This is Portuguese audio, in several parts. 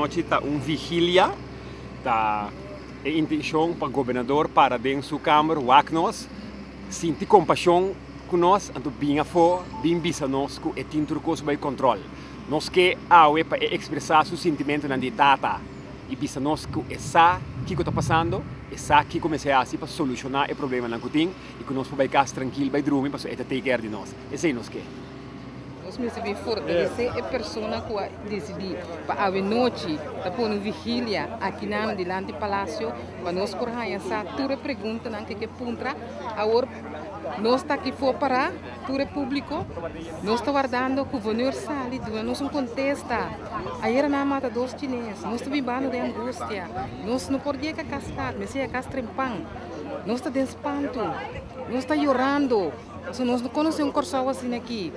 noite está uma vigília da intenção para o governador para dentro sua câmara, o ACNOS, sentir compaixão com nós, então bem a for, bem bisa nós, com e tinto que vai controle. Nós que a UE para expressar seu sentimento na data, e bisa nós que essa que está passando, essa que comecei a assim para solucionar o problema na Cutim e que nós podemos ficar tranquilo, e dormir, para ter care de nós. Esse é isso que nós precisamos fortalecer a pessoa que decidir para a noite para pôr vigília aqui na diante do palácio para nós por aí essa toda pergunta não que que puntra. Agora nós está aqui for para o público. Nós está guardando que o governador sali nós não contesta. Ayer na mata dos chineses nós está vivendo de angústia. Nós não podemos que cascar mas é castrempang nós está de espanto nós está chorando nós não conhecemos um corçal assim aqui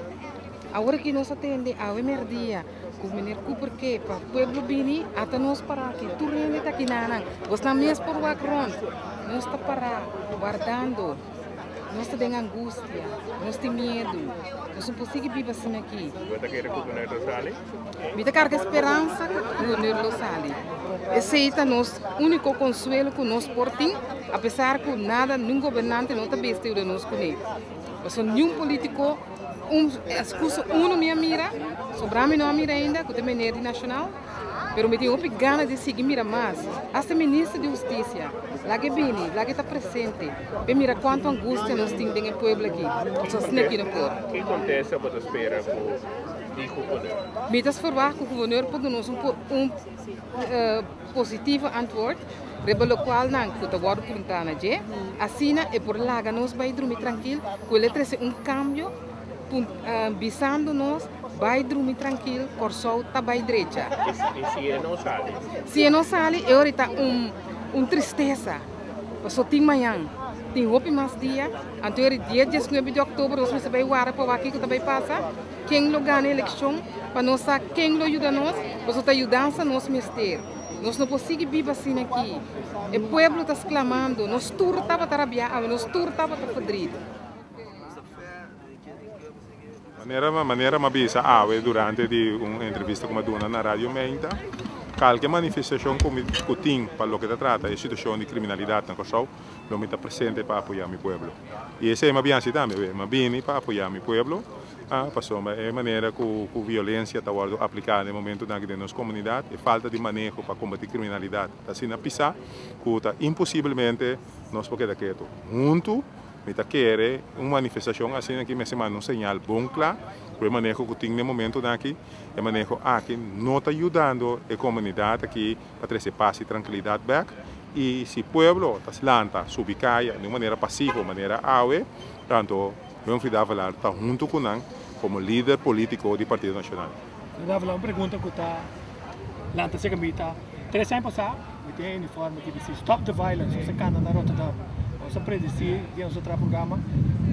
Agora que nós atende a emerdia, com o menino Cooper que para o pueblo bini, até nós para aqui, tu rende está aqui na nós na mesma por wacron, nós está para guardando, nós está em angústia, nós tem medo, nós não conseguimos viver assim aqui. Você quer que o sale? Me carga esperança que o sale. Esse é o nosso único consuelo que nós portamos, apesar que nada, nenhum governante não está besta de nós com ele. Somos nenhum político um, escuso uno minha mira, sobrame não mira ainda, que também é nacional, pero me tenho ganas de seguir mira mais. Essa ministra de Justiça, lá que vem, lá que está presente, bem mira quanto angústia nós temos no povo aqui, só assim aqui no povo. O que acontece quando espera com o governador? Mitas verwacht que o governador pode nos um, um uh, positivo antwoord, pelo qual não que o guarda perguntando, assim é por lá que nós vai dormir tranquilo, que ele traz um cambio visando-nos vai dormir tranquilo, corso está vai direita. E se ele não sai? Se ele não sai, eu está um, um tristeza. Só tem manhã, tem roupa mais dia, então é dia 19 de outubro, nós vamos saber o ar para aqui que também passa. Quem lo ganha a eleição, para nós saber quem lo ajuda nós, nós está ajudando nós mestre. Nós não conseguimos viver assim aqui. O povo está clamando, nós tudo estava trabalhando, nós tudo estava Maneira, maneira mabisa awe durante di uma entrevista com a dona na rádio Menta, qualquer manifestação que tem para o que se trata é situação de criminalidade na Kosovo, lo presente para apoiar meu povo. E é uma bem também, mas bem para apoiar meu povo. Ah, passou, é maneira que a violência está sendo aplicada no momento na nossa comunidade e falta de manejo para combater criminalidade. Assim, na pisar, que está impossivelmente nós podemos quieto. Junto, Mita quer uma manifestação assim aqui me semana um sinal bom claro, o manejo que tem no momento aqui, é manejo aqui não está ajudando a comunidade aqui para trazer paz e tranquilidade back. E se o povo está lanta, subicaia de maneira passiva, de maneira awe, tanto vamos falar está junto com nós como líder político do Partido Nacional. Eu dava uma pergunta que está lanta se camita. Três anos passados, tem uniforme que diz Stop the Violence, você canta na Rotterdam sa predisi dia sa tra programa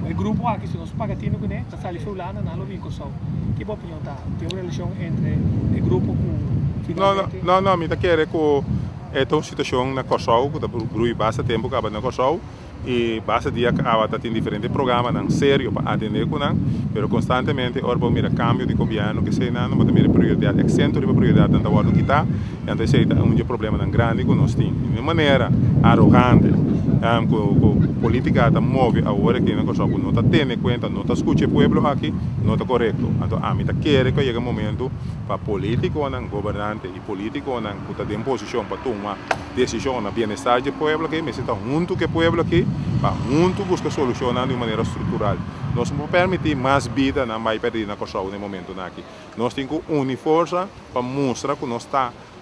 o grupo aqui se nós pagatino com né tá ali fulana na lovi com só que boa opinião tá tem uma relação entre o grupo com não não não me tá querer com é uma situação na Kosovo tá grui basta tempo que na Kosovo e basta dia que ela tem diferentes programas não sério para atender com não mas constantemente orbo mira cambio de governo que sei não mas mira prioridade acento de prioridade tanto agora que está então sei é um problema não grande que nós temos de maneira arrogante um, com, com política está move agora que não está tendo conta não está escutando o povo aqui não está correto então a mim está querer que chegue um momento para político não governante e político que está em posição para tomar decisão na bem-estar do povo aqui mas está junto com o povo aqui para junto buscar solucionar de maneira estrutural nós não permitir mais vida não vai perder na Kosovo no momento aqui nós temos que unir força para mostrar que nós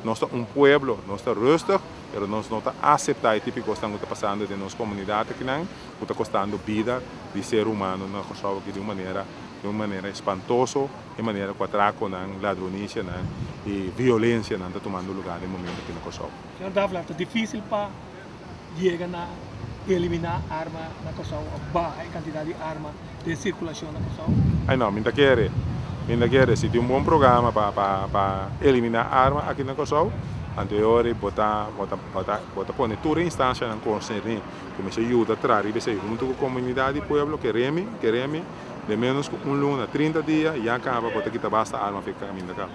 está nós um povo nós está rustigo pero nós não está aceitar o tipo de coisa que está passando na nossa comunidade que não está custando vida de ser humano na Kosovo de uma maneira de uma maneira espantosa de maneira que atraco não ladronícia não e violência não está tomando lugar no momento aqui no Kosovo. Senhor Davla, é difícil para chegar a eliminar arma na Kosovo, a baixa quantidade de arma de circulação na Kosovo? Ai não, me quer Ainda quer tem um bom programa para, para, para eliminar arma aqui na Kosovo, anteriori botar botar botar botar pôr toda instância na conselho como se ajuda a trazer e junto com a comunidade povo que reme que reme de menos um luna 30 dias e acaba botar que basta arma fica caminho da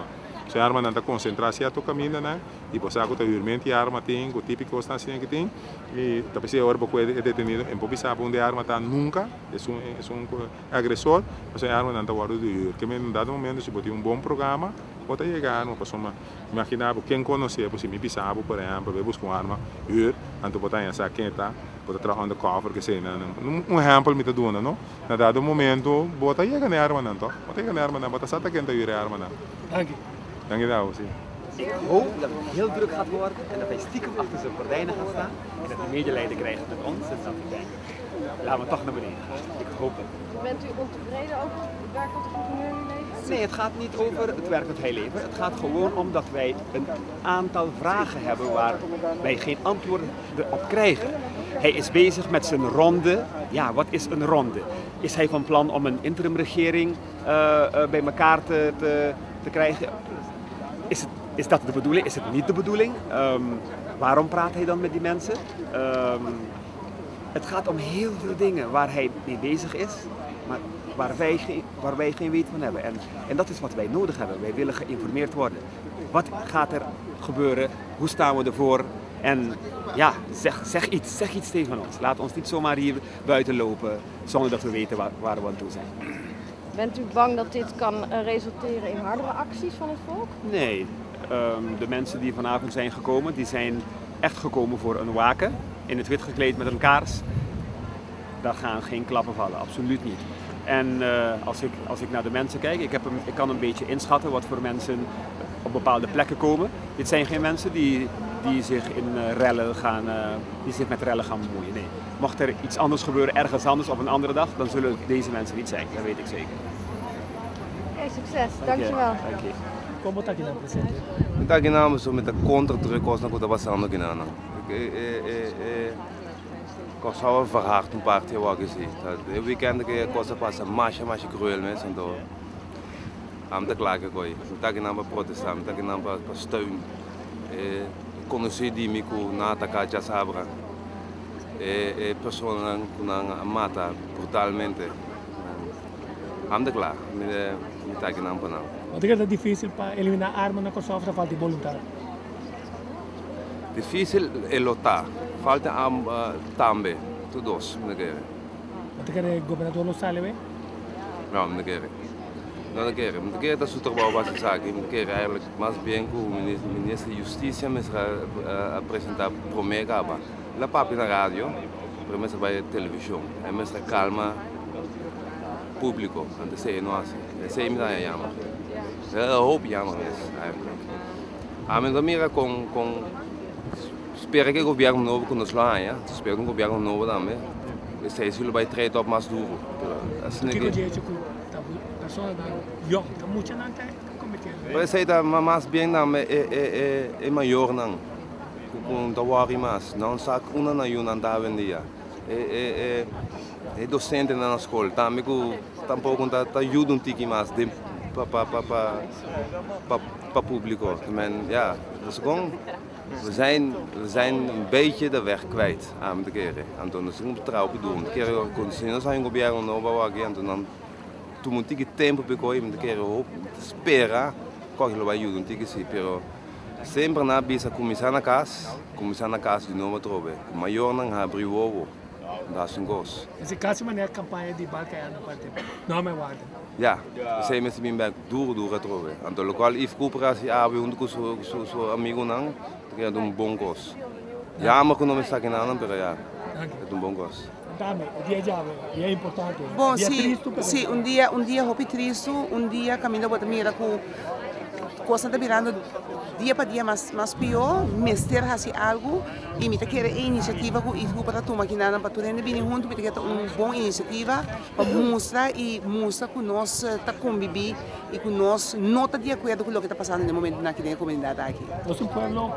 Se arma nanta concentração to caminho né? E você ago ta realmente arma tem o típico está assim que tem e talvez se agora pode é detenido em pobi sabe onde arma tá nunca é um é um agressor você arma nanta guarda de que em dado momento se botar um bom programa pode chegar uma pessoa imaginar quem conhece pues me pisava por exemplo ver buscar arma ur anto botar essa quem tá pode trabalhar undercover que sei né um exemplo me tá dando não na dado momento bota chegar na arma não bota chegar na arma não bota sata quem tá ur arma não Dank je. Dank je wel, zie. Ik hoop dat het heel druk gaat worden en dat wij stiekem achter zijn gordijnen gaan staan. En dat die medelijden krijgen met ons en dat we denken, laten we toch naar beneden gaan. Ik hoop het. Bent u ontevreden over het werk wat de gouverneur nu levert? Nee, het gaat niet over het werk dat hij levert. Het gaat gewoon om dat wij een aantal vragen hebben waar wij geen antwoorden op krijgen. Hij is bezig met zijn ronde. Ja, wat is een ronde? Is hij van plan om een interimregering uh, uh, bij elkaar te, te, te krijgen? Is, het, is dat de bedoeling? Is het niet de bedoeling? Um, waarom praat hij dan met die mensen? Um, het gaat om heel veel dingen waar hij mee bezig is, maar waar wij, geen, waar wij weet van hebben. En, en dat is wat wij nodig hebben. Wij willen geïnformeerd worden. Wat gaat er gebeuren? Hoe staan we ervoor? En ja, zeg, zeg iets, zeg iets tegen ons. Laat ons niet zomaar hier buiten lopen zonder dat we weten waar, waar we aan toe zijn. Bent u bang dat dit kan resulteren in hardere acties van het volk? Nee, um, de mensen die vanavond zijn gekomen, die zijn echt gekomen voor een waken. In het wit gekleed met een kaars. Daar gaan geen klappen vallen, absoluut niet. En uh, als, ik, als ik naar de mensen kijk, ik, heb ik kan een beetje inschatten wat voor mensen op bepaalde plekken komen. Dit zijn geen mensen die, die zich in uh, rellen gaan, die zich met rellen gaan bemoeien. Nee. Mocht er iets anders gebeuren, ergens anders op een andere dag, dan zullen deze mensen niet zijn. Dat weet ik zeker. Hey, succes, dankjewel. Dank je. Como está aqui na presente? Está aqui na so met de contra-druk was nog wat passando aqui na. Kosovo verhard een paar keer wat gezien. Het weekend que cosa passa mais mais cruel mesmo então. Am te klagen koi. Tá aqui na para protestar, tá aqui na para steun. Eh conheci di miku na taka já sabra. Eh eh persona que mata brutalmente. Am. Me me tá aqui na para não. Wat is het difícil para eliminar armas na Kosovo, falta de voluntad. Difícil é lutar. Falta um, uh, também. Todos, me quer. Wat is het governador lo sale, bem? Não, me quer. Não quer. Me quer da sua trabalho base sabe. Me quer eigenlijk mais bem que o ministro, ministro de Justiça me uh, apresentar primeiro capa. La papi na rádio, primeiro vai televisão. É mais calma público, antes de não assim. Sei me dá. Een hoop jammer is eigenlijk. A mim mira com com espera que o governo novo que nos lá, ja. Espera um governo novo também. Sei se ele vai tratar op mais duro. Assim que dia que a pessoa da yo, tá muito não tá cometendo. Mas sei é é é é maior não. Com da wari mas, não sabe uma na yuna da vendia. É é é é docente na escola, também que tampouco tá tá ajuda um tiki mais de para pa, pa, pa, pa, pa publico. Men, ja, dus gewoon, we zijn, we zijn een beetje de weg kwijt aan de keren. En toen is het trouw doen. De keren kon zien, zijn we bij een nova wagen en dan toen moet ik tempo per coi, de keren hoop, spera, corre lo vai aiuto, tiki si, pero sempre na bisa começar na casa, começar na casa de novo trove. O maior não abriu o ovo. Een goos. Esse caso é campanha de Balcaiana parte. Não me guarda. Ja, sei me bem bem duro duro trove. Anto local if cooperatie abe unde com so so so amigo não, que é um bom goos. Ja, mas quando me está aqui não, pero ja. É um bom goos. Dame, o dia já é importante. Bom, dia sim, sim, um dia, um dia hopi triste, um dia caminho bota mira com coisa está virando dia para dia mais mais pior, mester assim algo e me quer iniciativa com isso para tomar aqui nada para tudo ainda bem junto, me quer uma boa iniciativa para mostrar e mostrar que nós está conviver e que nós não está de acordo com o que está passando no momento na comunidade aqui. Nós somos um pueblo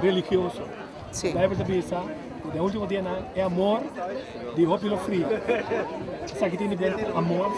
religioso. Sim. Deve de pensar, O último dia não, é amor de Hopilo Free. Isso aqui tem a ver com amor.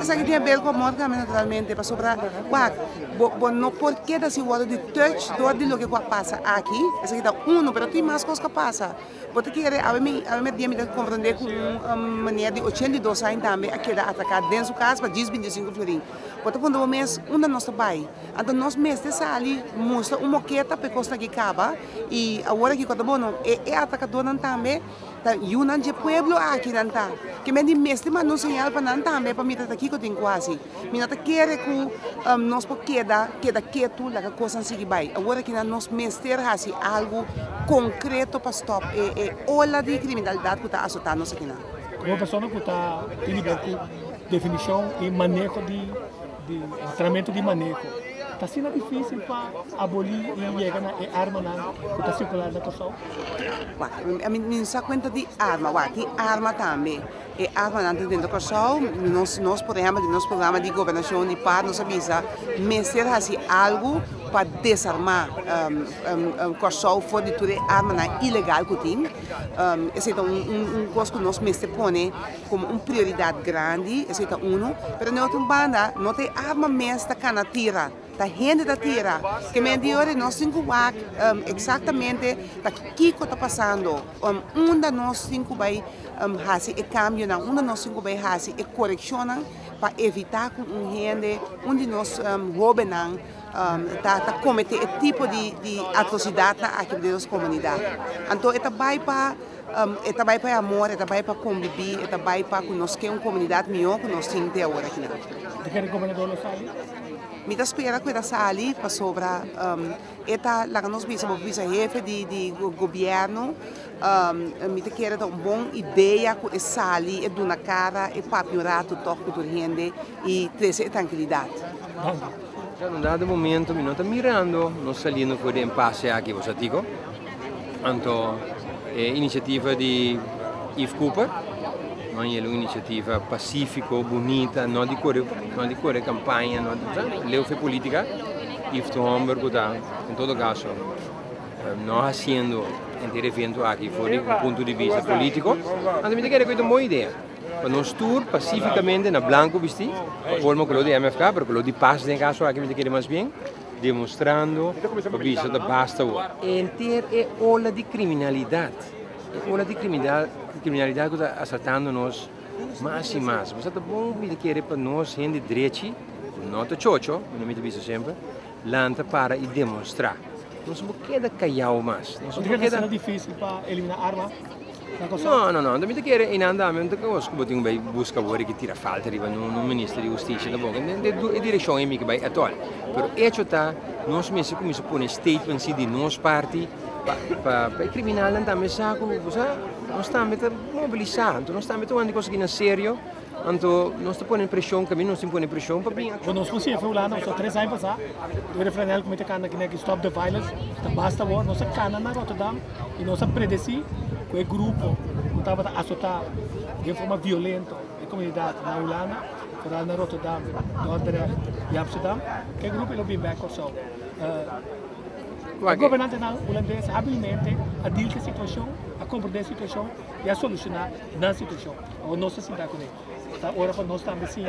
Isso aqui tem a ver com amor também, naturalmente, para sobrar. Uau, bo, bo, no porquê da se de touch, do de que passa aqui, isso aqui dá um, mas tem mais coisas que passa. Porque quer a mim, a mim me compreender com uma maneira de 82 anos também, aqui da atacar dentro do casa para 10, 25 florim. Porque quando o mês, um da nossa pai, então nós mês de ali mostra uma moqueta para costa que acaba e agora que quando bom, é, é atacador também, tá yunan de pueblo aqui não tá. Que me mestre mas não sinal para não também para mim tá aqui que eu tenho quase. Mina tá querer que um, nós por queda, queda quieto, lá que coisa sigue vai. Agora que nós mestre assim algo concreto para stop é, é ola de criminalidade que está assustando nós aqui não. Uma pessoa que está tem de definição e manejo de, de tratamento de manejo está sendo difícil para abolir e chegar na arma na está circulando na pessoa? A mim se conta de arma, ué, tem arma também. E arma não dentro do pessoal, nós, nós por exemplo, nosso programa de governação de paz, nós avisa, meser assim algo para desarmar um, um, um fora de tudo arma na ilegal que tem. Um, esse é um, um, coisa que nós mestre põe como uma prioridade grande, esse é um, mas na outra banda, não tem arma mestre que na tira da gente da tira, que me diore nós cinco um, exatamente da que está passando. Um, um da nós cinco vai um, fazer e cambio, um da nós cinco vai fazer e correção para evitar que um gente, um de nós um, um, tá, tá cometer esse tipo de, de atrocidade aqui na nossa comunidade. Então, é vai para um, é também para amor, é também para conviver, é também para que nós queremos uma comunidade melhor que nós temos até agora aqui. Você quer governador local? Mita spera que da sali para sobra um, eta lá nós bisa bisa jefe de de governo um, mita quer dar uma boa ideia que sali é do na cara e tudo toque gente e trazer tranquilidade. Já num dado momento, mi nota mirando, nós salindo por em passe aqui, você digo, então é iniciativa de Yves Cooper, não é uma iniciativa pacífica, bonita, não de correr, não de correr campanha, não de leu foi política, e o Homburg está, em todo caso, nós fazendo este evento aqui fora do ponto de vista político, mas me quer que é uma Para nós tour pacificamente na branco vestir, forma que lo de MFK, porque lo de paz em caso aqui me quer mais bem, demonstrando a vista da basta. Enter é ola de criminalidade, é ola de criminalidade criminalidade que está assaltando nós mais e mais. Mas é bom que querer para nós, gente direita, não é chocho, não me visto sempre, lanta para e demonstrar. Não se queda caiu mais. Não se queda difícil para eliminar arma. No, no, no, non mi chiede in andamento che ho scoperto un bel busca vuoi che tira falta arriva un ministro di giustizia da poco. E direzione mica vai attuale. Però e ciò sta non si mette come si pone statement di non parti para pa, criminal também sa como sa nós estamos mobilizando nós estamos tomando coisas aqui na sério então nós estamos pondo pressão que a mim não se põe pressão para bem quando nós fomos foi lá nós só três anos passar do referendum como cana que que stop the violence tá basta war nós cana na Rotterdam e nós predeci que o grupo que estava a assaltar de forma violenta a comunidade na Holanda vooral na Rotterdam, Dordrecht e Amsterdam, que o grupo ele vem back or so. Uh, o governante holandês habilmente a com a situação, a compreender a situação e a solucionar na situação. A nossa cidade com ele. Está hora para nós também sim.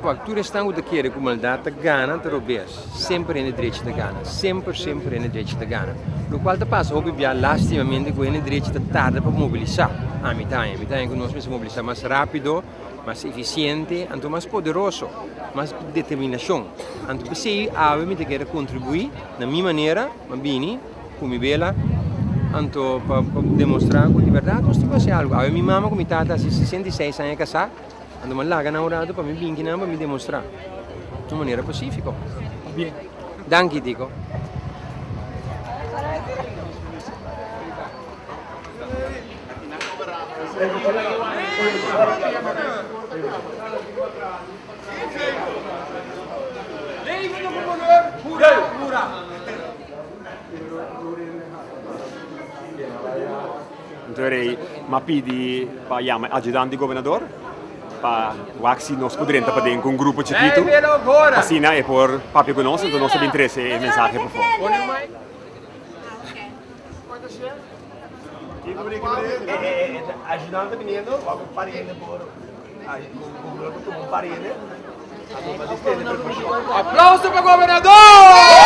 Quando tu estás de querer como ele dá, gana, te roubes. Sempre no direito de gana. Sempre, sempre no direito de gana. No qual te passa, houve bem lastimamente com o direito de tarde para mobilizar. A mitad, a mitad, que nós precisamos mobilizar mais rápido, mais eficiente, então mais poderoso, mais determinação. Então, se a me quer contribuir na minha maneira, mas bem, com minha bela, então para demonstrar que de verdade nós temos fazer algo. A minha mama, como tata, se 66 anos casar, então mas lá na hora para me vir para me demonstrar de maneira pacífica. Bem. Danke, digo. Leven de gouverneur! Hoera! Hoera! Dovrei mapidi pa jama ajudante governador pa waxi nos podrenta pa den con grupo chiquito. Asina e por papi conosce, então nosso interesse e mensagem por favor. Ajudante menino, logo parede por. Com um parede. Aplauso para o governador!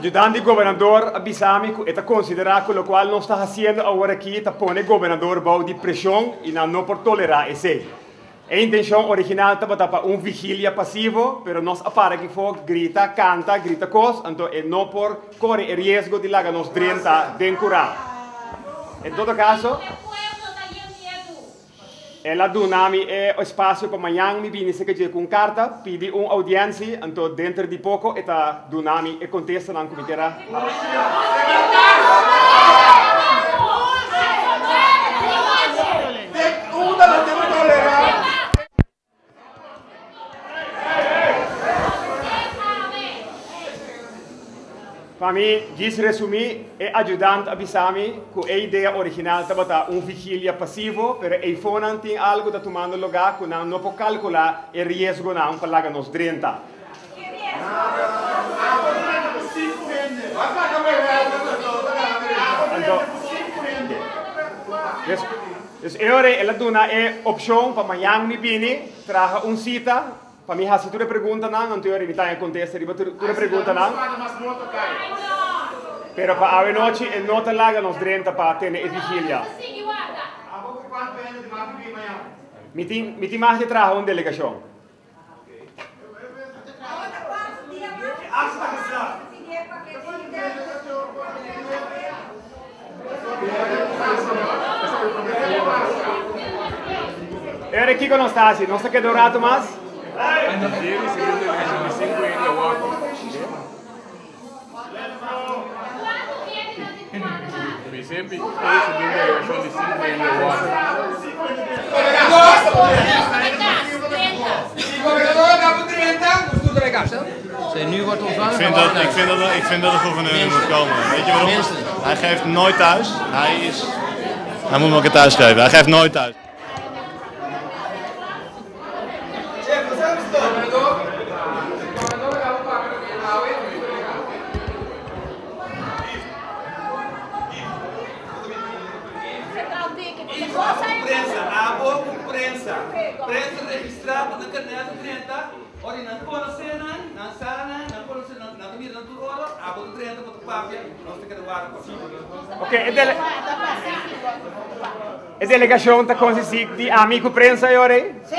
Eves. Ajudante governador Abisamico está considerar con lo cual no está haciendo ahora aquí, está pone gobernador bajo de presión y no, no por tolerar ese. A intenção original estava para um vigília passivo, pero nós apara que for grita, canta, grita cos, então é não por corre o risco de laga nos 30 bem curar. Em todo caso, ela donami é o espaço para amanhã me vini se que com carta, pedi uma audiência, então dentro de pouco eta donami e contesta na comitê. Para mim, diz resumir, é ajudante a Bisami, que a ideia original estava um vigília passivo, mas a iPhone tem algo que está tomando lugar que não, não pode calcular o risco não para lá nos 30. Então, dus agora ela dona é opção para amanhã me vini, traga um cita, para mim se tu pergunta não, não te me está em contexto, tu tu pergunta não. Pero para a noite e não te laga nos 30 para ter a vigília. Mi ti, mi ti mais de traga uma delegação. E ora chi 25 in Milwaukee. Mi sembra che secondo le 25 in Milwaukee. Zijn nu wordt ontvangen. Ik vind, dat, ik, vind dat, ik vind dat de gouverneur moet komen. Weet je waarom? Hij geeft nooit thuis. Hij is... Hij moet me ook een thuis geven. Hij geeft nooit thuis. Ok, e, dele... e delegação está consistente de amigo prensa e? Sim!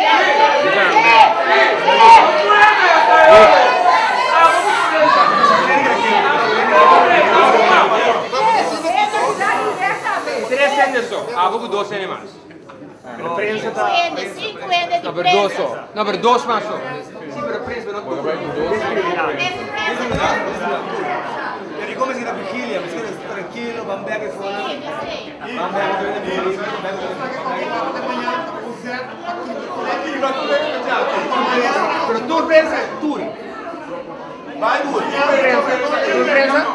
Três cenas só. Ah, vou com dois. A prensa está... Cinco per dois prensa. per dois mais só. Sim, per come si da vigilia, mi stai tranquillo, bambè che suona. Bambè che viene fuori. Pero tu prensa, tu. Vai, tu. Tu prensa.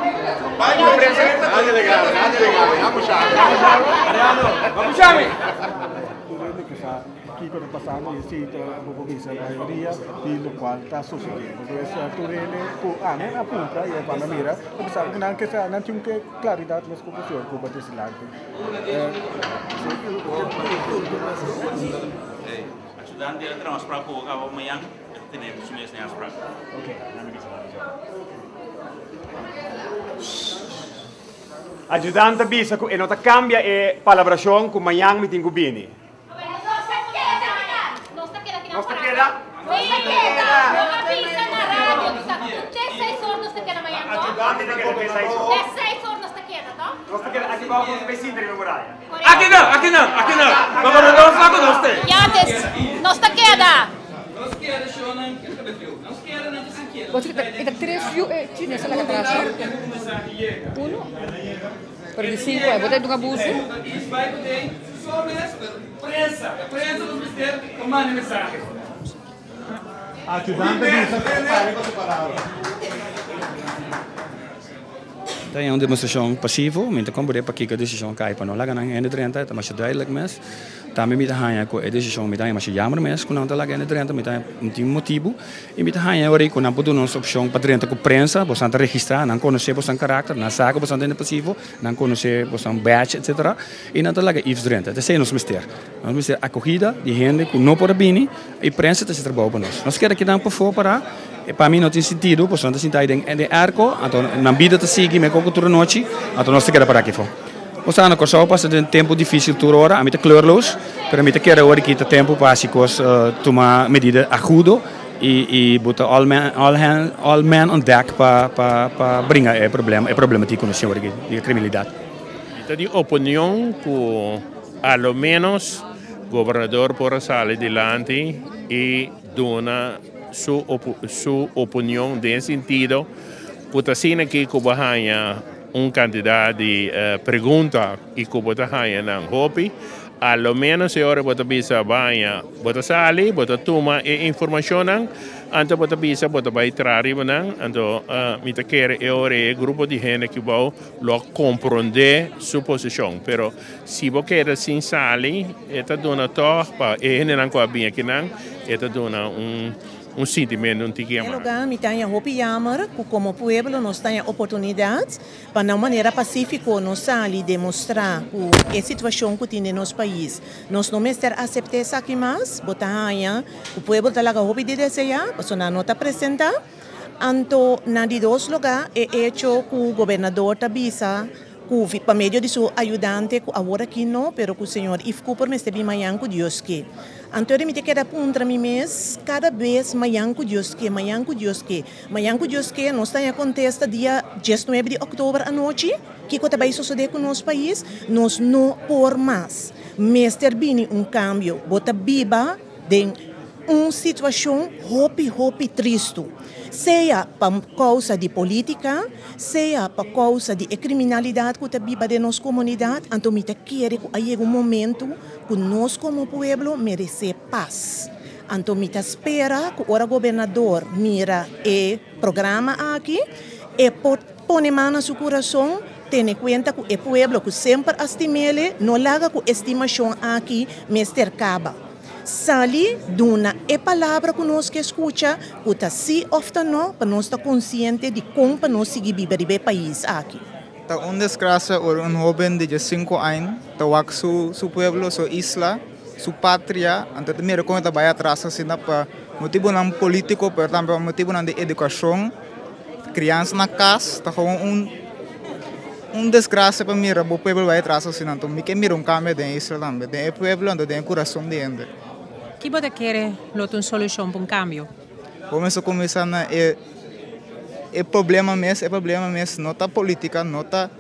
Vai, tu prensa. Nada legal, nada legal. Vamos puxar. Vamos que sa Kiko de pasando y si te moviliza la mayoría y lo cual está sucediendo. Entonces, tú viene, tú ane apunta y cuando mira, tú sabes que no que sea, no tiene que claridad la discusión que va a decir Ajudante de transpraak ook al mijn yang, het neemt dus meest aanspraak. Oké, dan is Ajudante bisa ku enota cambia e palabração ku mayang mi tingu bini. Non sta queda Non sta Non sta. Non avvisa na radio. Sta tutte sei sordo sta queda amanhã. Ajudante de que pensa isso. Te sei sordo sta queda, no? Non sta aqui de memorare. Aqui não, aqui não, aqui não. Vamos mandar um saco de você. Yates, non sta queda. Não se quer, deixou, não quer saber fio. Não se quer, não se quer. Você está três fios e tinha essa lá atrás. Uno. Per di cinque, eh, potete un abuso? Vai com tem. Só mesmo. Prensa, prensa do ministério. Comande mensagem. Ajudante bisa fare queste parole. Tem uma demonstração passiva, mas como poder para que a decisão cai para nós lá na ende 30, mas duidelijk mes. Também me dá hanha com a decisão me dá mas jammer mes com não lá ende 30, me dá um tipo motivo e me dá hanha ora com não pode nossa opção para 30 com prensa, você tá registrar, não conhecer você caráter, não sabe você tem passivo, não conhecer você batch, etc. E tá lá IFS 30. Isso é nosso mistério. Nosso mistério acolhida de gente que não pode vir e prensa está se trabalhando para nós. Nós queremos que não por fora para para mim não tem sentido, pois não sentido em de arco, então na vida te sigue, me cultura noite, então nós te queremos para aqui fora. O staan na Kosovo passa de um tempo difícil toda hora, a mim kleurloos. pero mi te quiero ahora que tempo básicos uh, tomar medida agudo e e botar all men all hand all men on deck para para para brincar é problema é problemático no senhor de criminalidade. Então, de opinião que, a lo menos, governador pode sair delante e dar sua, op sua opinião nesse sentido, porque assim aqui que vai um candidato de uh, pergunta e que vai na Hopi, a lo menos agora você bisa banha, você sali, você toma informação, anto você bisa você vai trari banang, anto uh, mita quer agora grupo de gente que vai lo compreender sua posição, pero se você quer sin sali, eta dona toh pa e não com a binha que não, eta dona um um sentimento tique amar. lugar, me tenha jammer, como pueblo nós tenha oportunidade para de maneira pacífica nós ali demonstrar que a situação que tem no nosso país. Nós não mesmo aceitar isso aqui mais, botar o pueblo está lá roupa de desejar, para não está apresentar. Anto, na de dois lugares, é hecho que o governador está ku pa medio de su ayudante ku agora aqui no pero ku senhor if ku por meste manhã ku Dios que. Antônio me queda puntra mi mês cada vez manhã ku Dios que manhã ku Dios que manhã ku Dios que nós está contesta dia 19 de outubro à noite que que vai suceder com nosso país nós não por mais Mester bini um cambio bota biba de uma situação hopi hopi triste seja por causa de política, seja por causa de criminalidade que está de nossa comunidade, então me quer que aí um momento que nós como povo merece paz. Então me espera que o governador mira o programa aqui e põe mão no seu coração tem em conta que o povo que sempre estima ele, não larga com estimação aqui, mas ter caba. Sali duna e palavra que nós que escuta, que está se ofta não, para nós estar consciente de como para nós seguir viver o país aqui. Tá um desgraça ou um jovem de 5 anos, tá wak su su pueblo, su isla, su patria, ante primeiro como tá vai atrás assim para motivo não político, mas também motivo não de educação, criança na casa, tá com um um desgraça para mim, o povo vai atrás assim, então me que mira um cambio de isla também, de pueblo, de coração de gente. Può chiedere una soluzione per un cambio? Vamos começar na é, é problema mesmo, é problema mesmo, não tá política, não tá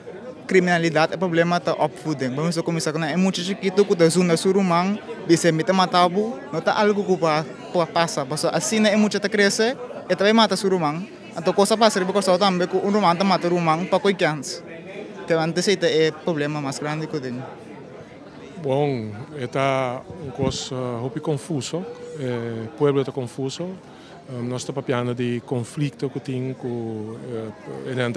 criminalidade, é problema tá opvoeding. Vamos começar com é muito chiquito que da zona surumang, bisa mita matabu, não tá algo que pa passa, porque assim é muito tá crescer, é também mata surumang. Então coisa passa, porque só também que um rumang tá mata rumang para coicans. Então antes é problema mais grande que tem. Bom, está um coisa uh, muito confuso, o povo está confuso. Um, nós estamos falando de conflito que tem com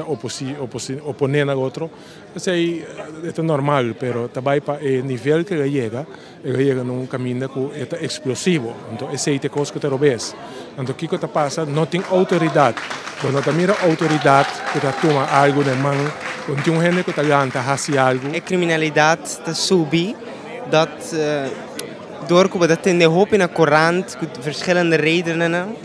oposi, oposi, oponente a outro. Isso é normal, mas também para o nível que ele chega, ele chega num caminho que é explosivo. Então, essa é a coisa que você vê. Então, o que está passando? Não tem autoridade. Quando você mira autoridade está tomando algo na mão, quando tem um gente que está ganhando, está algo. A criminalidade está subindo dat uh, doorkomen dat in de hoop in een courant, verschillende redenen.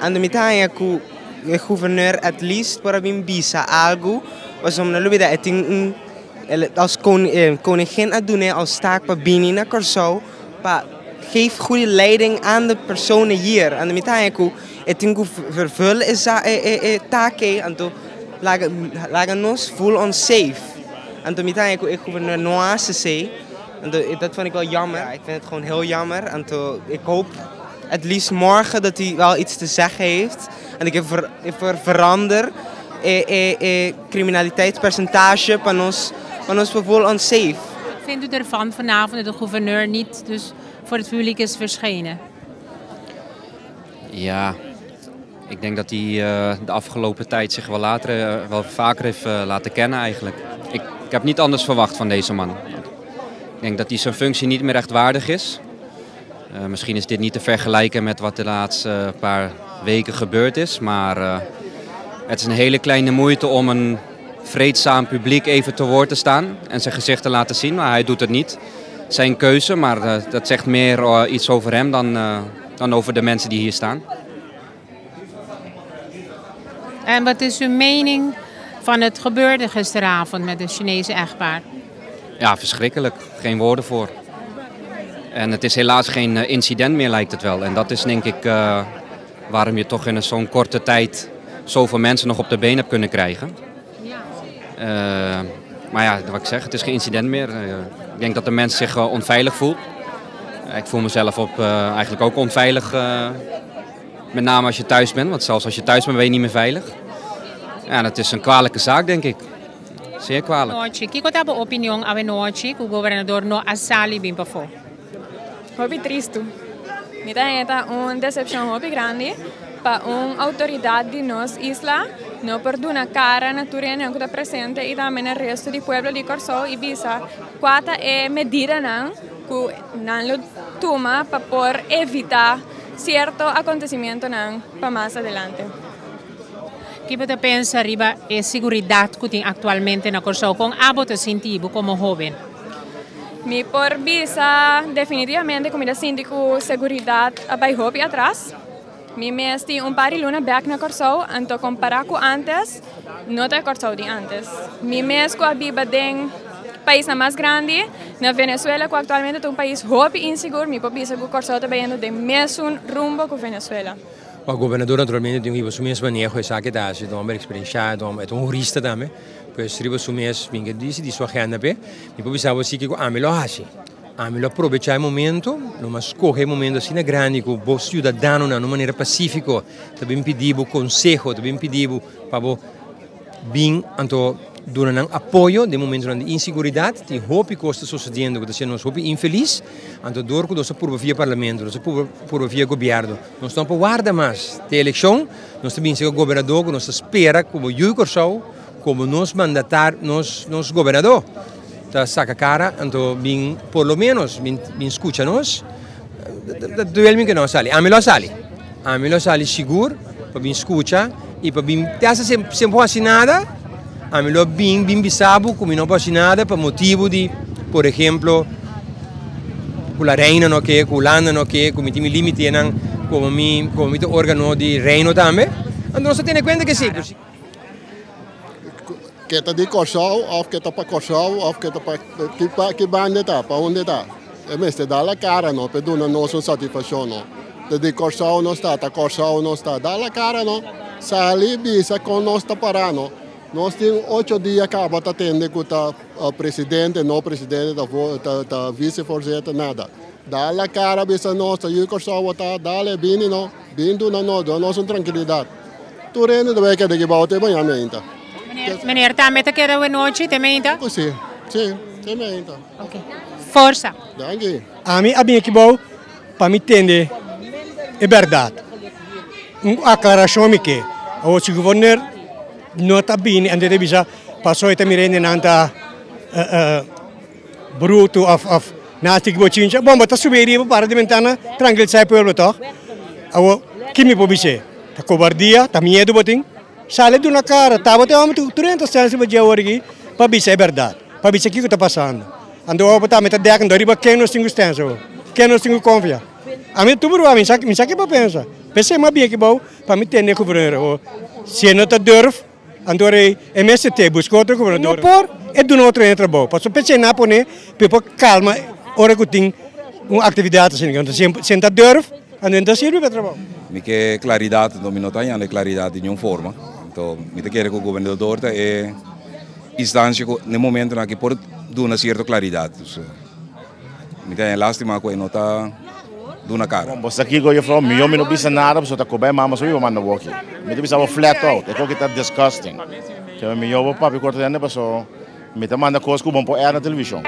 En de metade que o gouverneur at least para mim bisa algo, was om na lubida eting als koningin aan doen als taak pa bini na corso, pa geef goede leiding aan de personen hier. En de metade que eting vervullen is taak en to lagen nos voel unsafe. En de metade que o gouverneur não acha se En dat vond ik wel jammer. Ja, ik vind het gewoon heel jammer. En to, ik hoop het liefst morgen dat hij wel iets te zeggen heeft. En ik heb ver, ver, verander eh, eh, eh, criminaliteitspercentage van ons, van ons gevoel unsafe. Vindt u ervan vanavond dat de gouverneur niet dus voor het publiek is verschenen? Ja, ik denk dat hij uh, de afgelopen tijd zich wel, later, uh, wel vaker heeft uh, laten kennen eigenlijk. Ik, ik heb niet anders verwacht van deze man. Ik denk dat hij zijn functie niet meer echt waardig is. Misschien is dit niet te vergelijken met wat de laatste paar weken gebeurd is. Maar het is een hele kleine moeite om een vreedzaam publiek even te woord te staan en zijn gezicht te laten zien. Maar hij doet het niet. Zijn keuze, maar dat zegt meer iets over hem dan, dan over de mensen die hier staan. En wat is uw mening van het gebeurde gisteravond met de Chinese echtpaar? Ja, verschrikkelijk. Geen woorden voor. En het is helaas geen eh, incident meer, lijkt het wel. En dat is denk ik uh, waarom je toch in zo'n korte tijd zoveel mensen nog op de been hebt kunnen krijgen. Uh, maar ja, wat ik zeg, het is geen incident meer. ik denk dat de mens zich onveilig voelt. ik voel mezelf op, eigenlijk ook onveilig. Met name als je thuis bent, want zelfs als je thuis bent ben je niet meer veilig. Ja, dat is een kwalijke zaak, denk ik. Zeer kwalijk. Noche, ¿qué é a opinião a noche que o governador não assali bem para fora? Hobby triste. Me dá uma decepção hobby grande para uma autoridade de nossa isla não perdona cara natureza que está presente e também o resto do povo de Corsol e Bisa. Qual é a medida não que não toma para por evitar certo acontecimento não para mais adelante? que você pensa arriba a segurança que tem atualmente na Corsol com a você sentido como jovem? Mi por visa definitivamente como da síndico seguridade abai hopi atrás. Mi mesti um par de luna back na Corsol, anto comparar com antes, não tem Corsol de antes. Mi mes com a biba den país mais grande, na Venezuela, que atualmente é um país hopi inseguro, que o Corsol está indo de mesmo rumbo com Venezuela. O governador naturalmente tem su mesmo manejo essa que dá, se dá uma experiência, é um jurista também. Pues riba su mes vinga disi di sua agenda pe, mi poi pensavo sì che ami lo hasi. Ami lo aprovechare il momento, lo ma scorre il momento assim na grande com bo ciudadano na maneira pacífico, também pedivo consejo, também pedivo para bem anto donando apoio de momento de inseguridade, de roupa que está sucedendo, que está sendo roupa infeliz, anto dor que está por via parlamento, está por, por via governo. Nós estamos para guardar mais de eleição, nós também o governador nós espera como eu corso como nos mandatar, nos, nos governador, da saca cara, então, bem, por lo menos, bem, bem escuta nós, duele que não sale, a melhor sale, a melhor sale seguro, para bem escuta, e para bem, dessa sem, sem pode nada, a melhor bem, bem bisabo, como não pode nada, para motivo de, por exemplo, com a reina não quer, com a landa não quer, com o limite, como mi, como mi órgano de reino também, então nós temos em conta que sim, kita di Kosovo, of kita pa Kosovo, of kita pa kipa kibande ta, pa onde ta. E meste dalla cara no, per una nostra satisfazione no. Te di Kosovo non sta, ta Kosovo non sta, dalla cara no. Sali bisa con nostra parano. Nós temos oito dias que acaba atendendo com o presidente, não presidente, da, da, da vice-presidente, nada. Dá a cara, bisa nossa, e o Kosovo tá, dá-lhe bem, não, bem do não, da nossa tranquilidade. Tu rende de que de que baute bem a mente. Meneer, Tameta, quero boa noite, tementa? Sim, sim, tementa. Ok. Força. Danke. A mim, a mim aqui bom, para me entender, é verdade. Uma aclaração me que o governador está bem, ande de bisa, passou e também rende nanta bruto of of que bochincha, bom, mas tá subindo para de mentana, tranquilo sai pueblo toch? Awo, que me pode ser? Tá cobardia, tá medo boting? sale de uma cara, tava até homem, 30 chances para dia hoje, para bisa é verdade, bisa o que está passando. Ando ao botar meta riba quem nós temos stança, quem nós temos confia. A mim tudo a mim sabe, mim sabe para pensa. Pensei mais bem que bom, para mim ter governador, se não tá durf, ando aí MST busca outro governador. Não por, é do outro entra bom. Passo pensei na pone, para calma, hora que tem uma atividade assim, então se não durf, ando então sirve para trabalho. Mi che claridad, domino tagliare claridad di ogni forma. Então, me quer que o governador é instância no momento na que pode dar uma certa claridade. Me tem lástima que não está dando cara. Bom, você aqui eu falo, meu não precisa nada, você está coberto, mas eu vou mandar aqui. Me precisa flat out, é que está disgusting. Que meu papi corta dentro, pessoal, me manda coisas que vão pôr na televisão.